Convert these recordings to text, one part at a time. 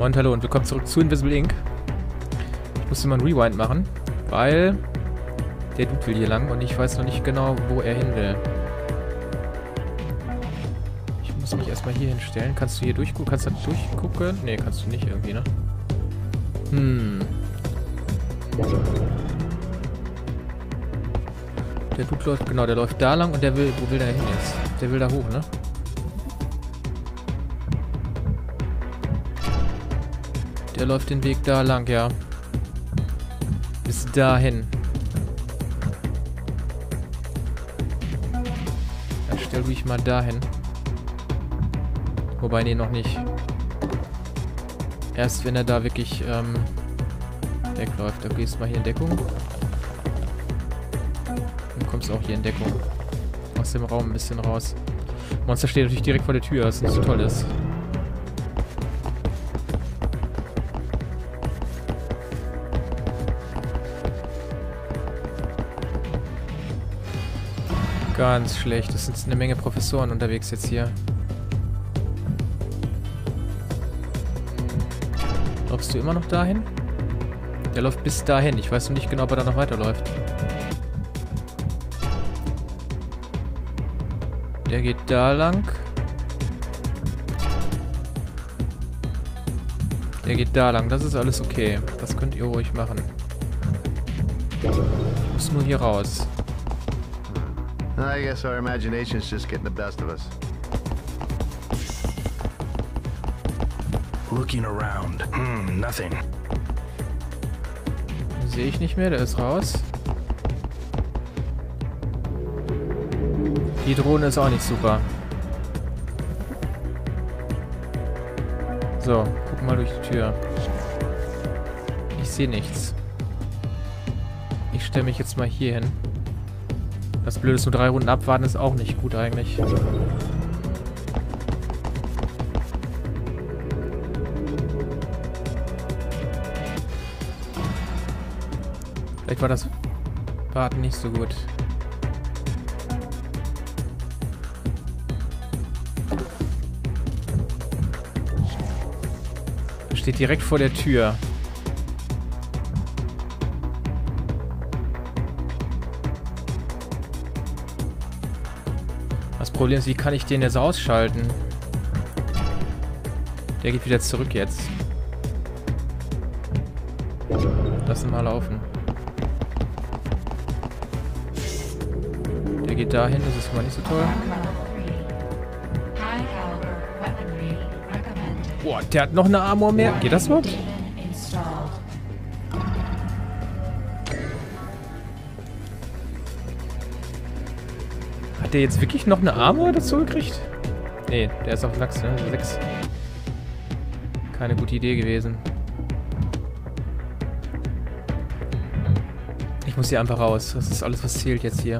Moin, hallo und willkommen zurück zu Invisible Inc. Ich musste mal einen Rewind machen, weil der Dude will hier lang und ich weiß noch nicht genau, wo er hin will. Ich muss mich erstmal hier hinstellen. Kannst du hier durchgucken? Kannst du durchgucken? Nee, kannst du nicht irgendwie, ne? Hm. Der Dude läuft, genau, der läuft da lang und der will, wo will der hin jetzt? Der will da hoch, ne? Der läuft den Weg da lang, ja. Bis dahin. Dann stell ruhig mal dahin. Wobei, nee, noch nicht. Erst wenn er da wirklich ähm, wegläuft. Gehst du mal hier in Deckung. Dann kommst du auch hier in Deckung. Aus dem Raum ein bisschen raus. Monster steht natürlich direkt vor der Tür, was nicht so toll ist. Ganz schlecht. Es sind eine Menge Professoren unterwegs jetzt hier. Läufst du immer noch dahin? Der läuft bis dahin. Ich weiß noch nicht genau, ob er da noch weiterläuft. Der geht da lang. Der geht da lang. Das ist alles okay. Das könnt ihr ruhig machen. Ich muss nur hier raus. I guess our imagination's just getting the best of us. Looking around. Hmm, nothing. Sehe ich nicht mehr, der ist raus. Die Drohne ist auch nicht super. So, guck mal durch die Tür. Ich sehe nichts. Ich stelle mich jetzt mal hier hin. Das Blöde ist, nur drei Runden abwarten ist auch nicht gut eigentlich. Vielleicht war das Warten nicht so gut. Steht direkt vor der Tür. Problem ist, wie kann ich den jetzt ausschalten? Der geht wieder zurück jetzt. Lass ihn mal laufen. Der geht dahin, das ist mal nicht so toll. Boah, der hat noch eine Armor mehr. Geht das überhaupt? Hat der jetzt wirklich noch eine Armor dazu gekriegt? Nee, der ist auf Lachs, ne? 6. Keine gute Idee gewesen. Ich muss hier einfach raus. Das ist alles, was zählt jetzt hier.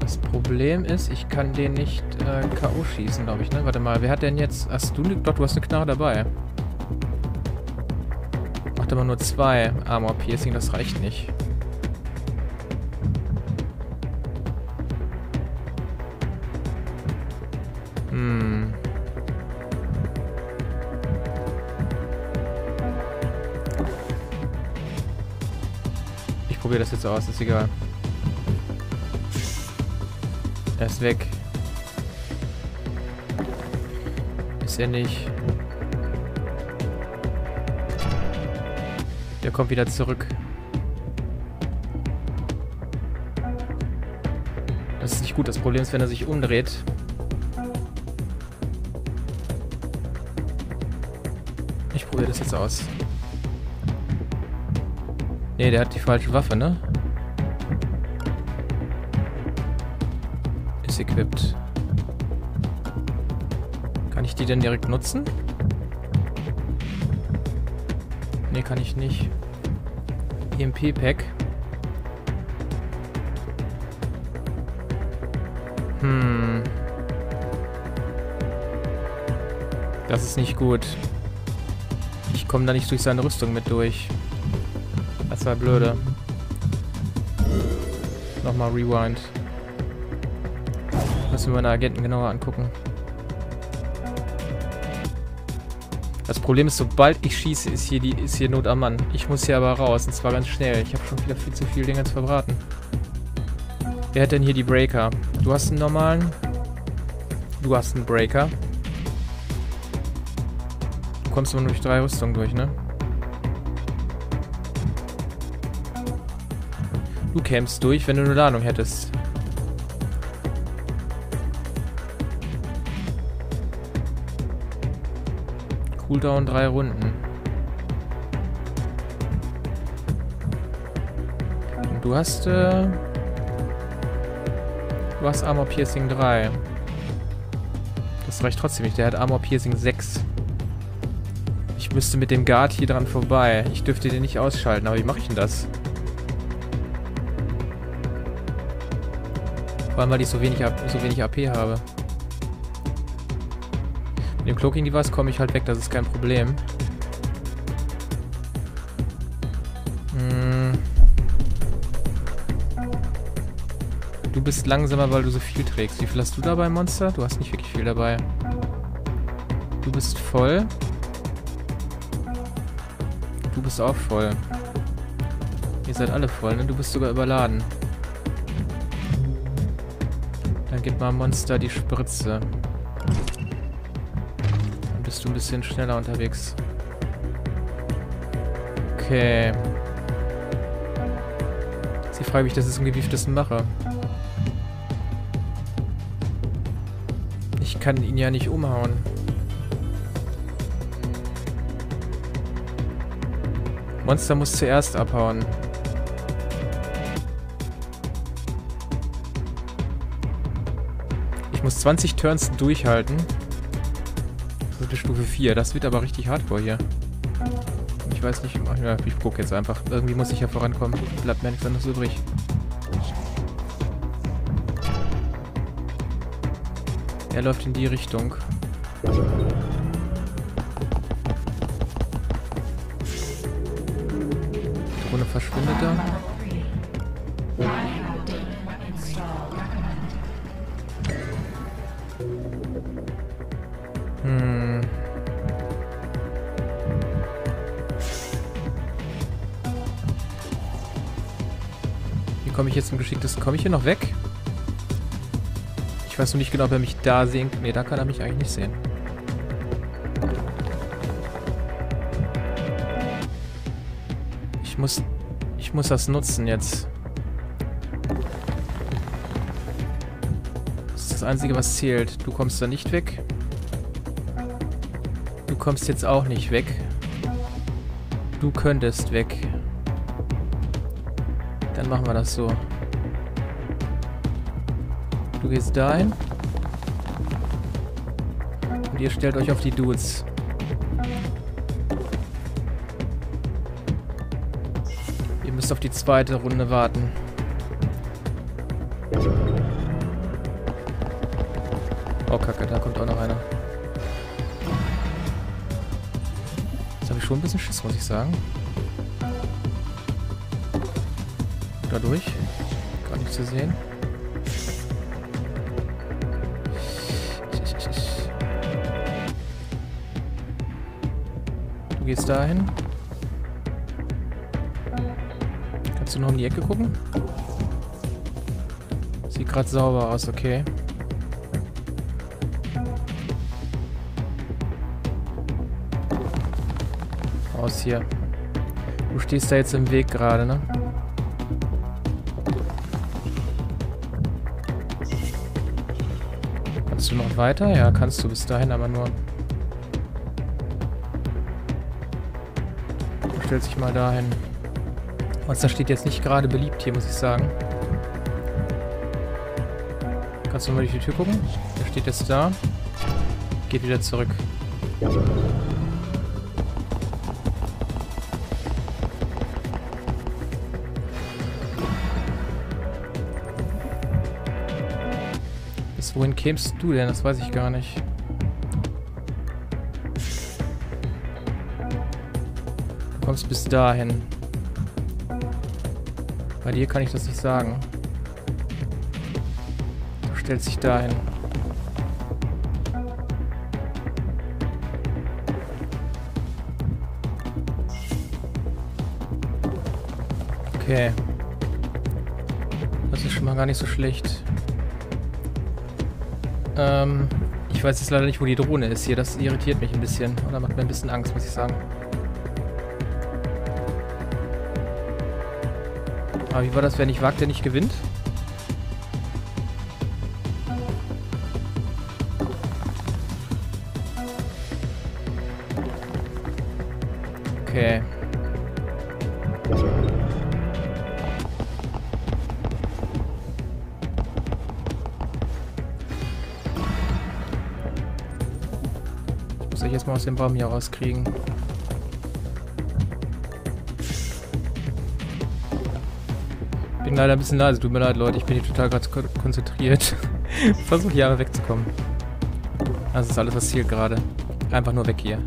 Das Problem ist, ich kann den nicht äh, K.O. schießen, glaube ich, ne? Warte mal, wer hat denn jetzt... Hast du... Doch, du hast eine Knarre dabei. Macht aber nur zwei Armor Piercing, das reicht nicht. Hm. Ich probiere das jetzt aus, ist egal. Er ist weg. Ist er nicht. Der kommt wieder zurück. Das ist nicht gut. Das Problem ist, wenn er sich umdreht. Ich probiere das jetzt aus. Ne, der hat die falsche Waffe, ne? Ist equipped. Kann ich die denn direkt nutzen? Ne, kann ich nicht. EMP-Pack. Hm. Das ist nicht gut. Ich komme da nicht durch seine Rüstung mit durch. Das war blöde. Nochmal Rewind. muss mir meine Agenten genauer angucken. Problem ist, sobald ich schieße, ist hier, die, ist hier Not am Mann. Ich muss hier aber raus, und zwar ganz schnell. Ich habe schon wieder viel zu viel Dinge zu verbraten. Wer hat denn hier die Breaker? Du hast einen normalen. Du hast einen Breaker. Du kommst nur durch drei Rüstungen durch, ne? Du kämst durch, wenn du eine Ladung hättest. Cooldown drei Runden. Und du hast, äh, Du hast Armor Piercing 3. Das reicht trotzdem nicht. Der hat Armor Piercing 6. Ich müsste mit dem Guard hier dran vorbei. Ich dürfte den nicht ausschalten, aber wie mache ich denn das? Vor allem, weil ich so wenig, so wenig AP habe. Dem Cloaking Device komme ich halt weg, das ist kein Problem. Hm. Du bist langsamer, weil du so viel trägst. Wie viel hast du dabei, Monster? Du hast nicht wirklich viel dabei. Du bist voll. Du bist auch voll. Ihr seid alle voll, ne? Du bist sogar überladen. Dann gib mal Monster die Spritze. Bist du ein bisschen schneller unterwegs. Okay. Sie fragt mich, dass ich das im gewieftesten mache. Ich kann ihn ja nicht umhauen. Monster muss zuerst abhauen. Ich muss 20 Turns durchhalten. Die Stufe 4. Das wird aber richtig hardcore hier. Ich weiß nicht. Ja, ich gucke jetzt einfach. Irgendwie muss ich ja vorankommen. Bleibt mir nichts anderes übrig. Er läuft in die Richtung. Die Drohne verschwindet da. Wie komme ich jetzt zum geschicktesten? Komme ich hier noch weg? Ich weiß noch nicht genau, ob er mich da sehen kann. Ne, da kann er mich eigentlich nicht sehen. Ich muss... Ich muss das nutzen jetzt. Das ist das Einzige, was zählt. Du kommst da nicht weg. Du kommst jetzt auch nicht weg. Du könntest weg. Dann machen wir das so. Du gehst dahin. Und ihr stellt euch auf die Dudes. Ihr müsst auf die zweite Runde warten. Oh Kacke, da kommt auch noch einer. Jetzt habe ich schon ein bisschen Schiss, muss ich sagen. Dadurch. Gar nicht zu sehen. Du gehst dahin. Kannst du noch in die Ecke gucken? Sieht gerade sauber aus, okay. Aus hier. Du stehst da jetzt im Weg gerade, ne? Kannst du noch weiter? Ja, kannst du bis dahin, aber nur... Du stellst dich mal dahin. Monster steht jetzt nicht gerade beliebt hier, muss ich sagen. Kannst du mal durch die Tür gucken? Der steht jetzt da. Geht wieder zurück. Wohin kämst du denn? Das weiß ich gar nicht. Du kommst bis dahin. Bei dir kann ich das nicht sagen. Stellt sich dahin. Okay. Das ist schon mal gar nicht so schlecht. Ähm, ich weiß jetzt leider nicht, wo die Drohne ist hier. Das irritiert mich ein bisschen. Oder macht mir ein bisschen Angst, muss ich sagen. Aber wie war das, wer nicht wagt, der nicht gewinnt? Okay. Jetzt mal aus dem Baum hier rauskriegen. Bin leider ein bisschen leise, tut mir leid, Leute. Ich bin hier total gerade konzentriert. Versuche hier aber wegzukommen. Das ist alles, was zählt gerade. Einfach nur weg hier.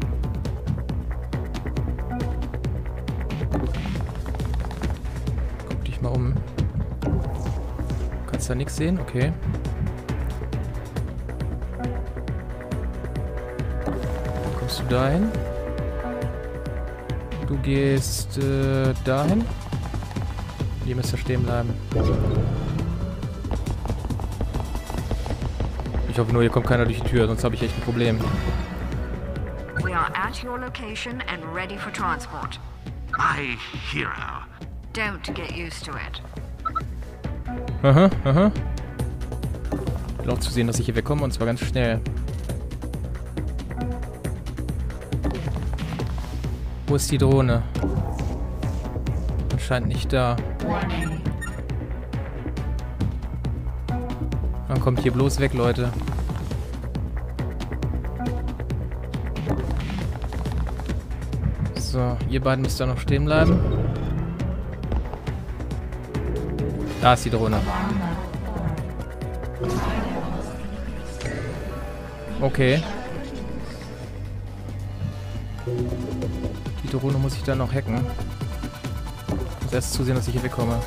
Guck dich mal um. Kannst da nichts sehen? Okay. Du dahin? Du gehst äh, dahin. Ihr müsst da stehen bleiben. Ich hoffe nur, hier kommt keiner durch die Tür, sonst habe ich echt ein Problem. We are at your location and ready for transport. My hero. Don't get used to it. Aha, aha. Auch zu sehen, dass ich hier wegkomme und zwar ganz schnell. Wo ist die Drohne? Anscheinend nicht da. Dann kommt hier bloß weg, Leute. So, ihr beiden müsst da noch stehen bleiben. Da ist die Drohne. Okay. Die Drohne muss ich dann noch hacken. Muss erst zusehen, dass ich hier wegkomme.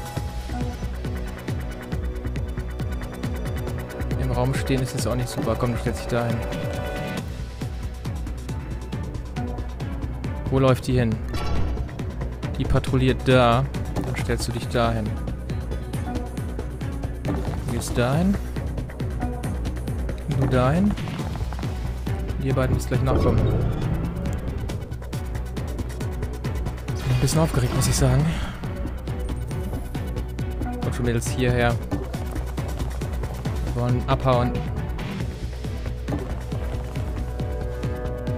Im Raum stehen ist jetzt auch nicht super. Komm, du stellst dich dahin. Wo läuft die hin? Die patrouilliert da. Dann stellst du dich dahin. Du gehst dahin. Du dahin. Ihr beiden müsst gleich nachkommen. Bisschen aufgeregt, muss ich sagen. Kommt schon Mädels hierher. Wir wollen abhauen.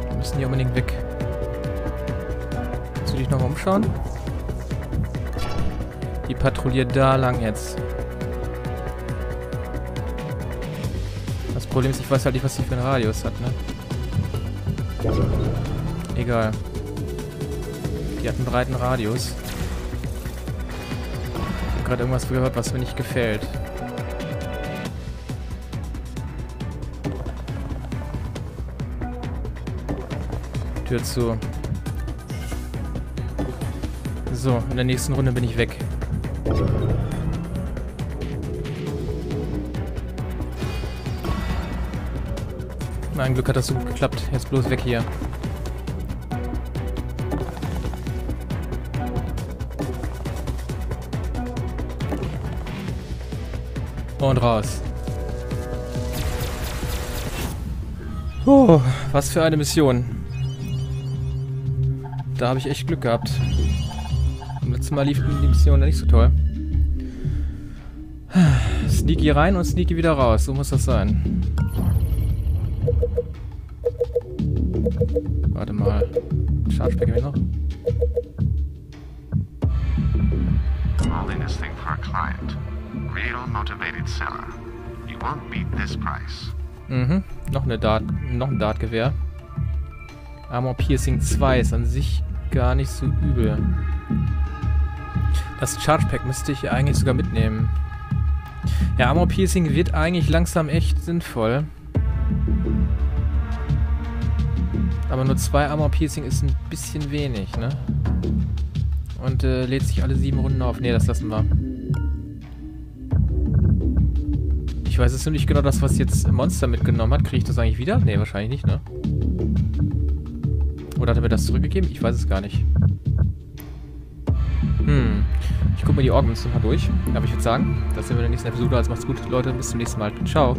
Wir müssen hier unbedingt weg. Kannst du dich nochmal umschauen? Die patrouilliert da lang jetzt. Das Problem ist, ich weiß halt nicht, was sie für einen Radius hat, ne? Egal. Die hat einen breiten Radius. Ich habe gerade irgendwas gehört, was mir nicht gefällt. Tür zu. So, in der nächsten Runde bin ich weg. Mein Glück hat das so gut geklappt. Jetzt bloß weg hier. Und raus. Oh, was für eine Mission. Da habe ich echt Glück gehabt. Beim letzten Mal lief die Mission nicht so toll. Sneaky rein und sneaky wieder raus. So muss das sein. Warte mal. Chargeback wir noch? Holding this thing for a client. Real motivated seller. You won't beat this price. Mhm. Noch eine Dart, noch ein Dartgewehr. Armor Piercing 2 ist an sich gar nicht so übel. Das Charge Pack müsste ich eigentlich sogar mitnehmen. Ja, Armor Piercing wird eigentlich langsam echt sinnvoll. Aber nur zwei Armor Piercing ist ein bisschen wenig, ne? Und äh, lädt sich alle sieben Runden auf. Ne, das lassen wir. Ich weiß jetzt nur nicht genau das, was jetzt Monster mitgenommen hat. Kriege ich das eigentlich wieder? Ne, wahrscheinlich nicht, ne? Oder hat er mir das zurückgegeben? Ich weiß es gar nicht. Hm. Ich gucke mir die Organs nochmal durch. Aber ich würde sagen, das sind wir in der nächsten Episode. Also macht's gut, Leute. Bis zum nächsten Mal. Ciao.